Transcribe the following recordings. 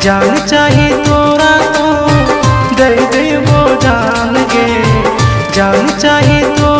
चाहे तोरा तो दे वो जान गे जान चाहे तो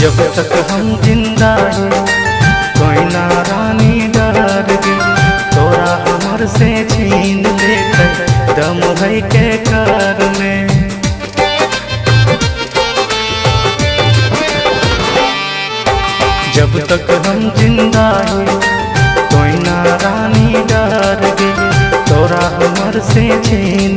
जब तक हम ज़िंदा है, कोई ना रानी डर गे तोरा हमर से छीन ले दम है के कर में। जब तक हम ज़िंदा है, कोई ना रानी डर गे तोरा हमर से छीन